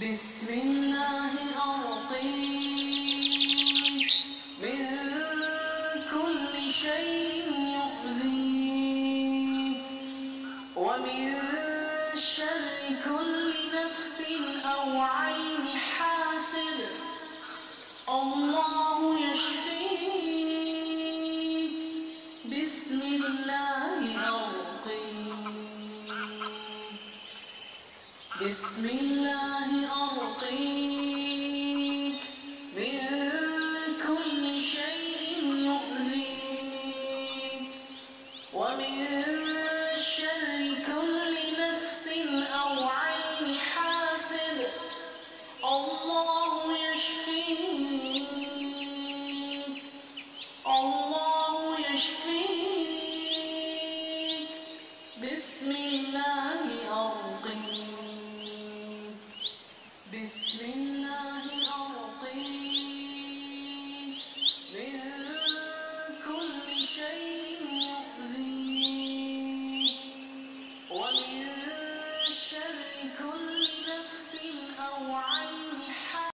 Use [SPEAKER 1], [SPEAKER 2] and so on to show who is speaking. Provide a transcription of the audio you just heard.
[SPEAKER 1] بسم الله أرقيك من كل شيء يؤذيك. ومن شر كل نفس أو عين حاسد. الله يشفيك. بسم الله بسم الله أرقيك من كل شيء يؤذيك ومن شر كل نفس أو عين حاسد الله يشفيك الله يشفيك بسم الله Bismillah.